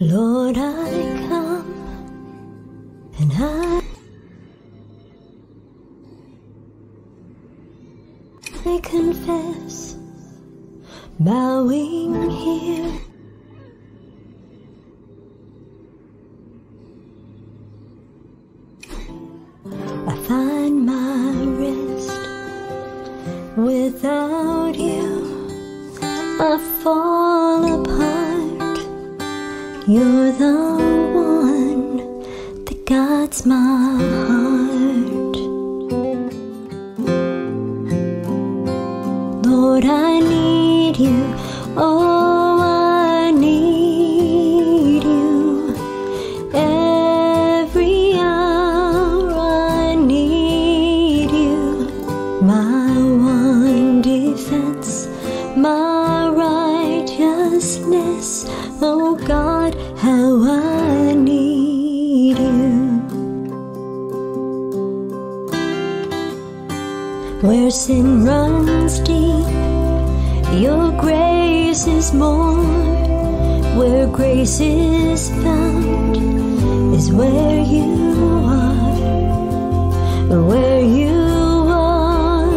Lord, I come and I, I confess, bowing here. I find my rest without you. Guides my heart. Lord, I need you. Oh, I need you. Every hour I need you. My one defense, my righteousness. Oh God, how I need Where sin runs deep, your grace is more. Where grace is found is where you are. Where you are,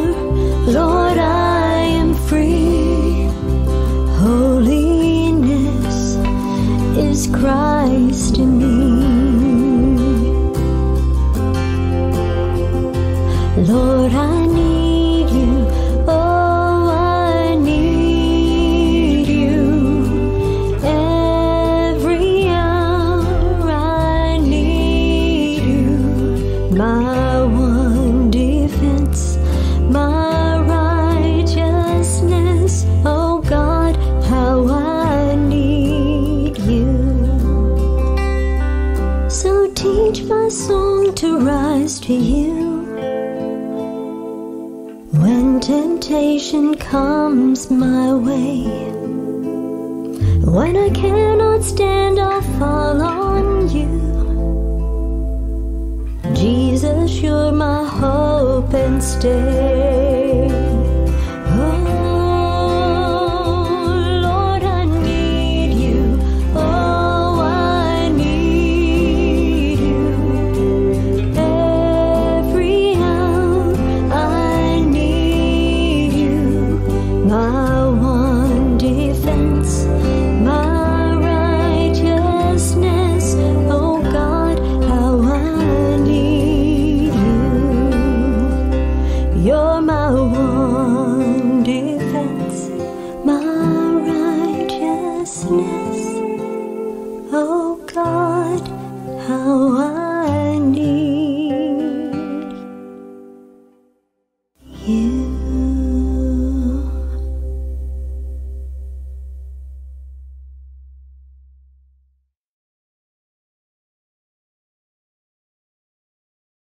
Lord, I am free. Holiness is Christ in me. Lord, I need My one defense, my righteousness. Oh God, how I need you. So teach my song to rise to you. When temptation comes my way, when I cannot stand, I'll fall stay. How I need you.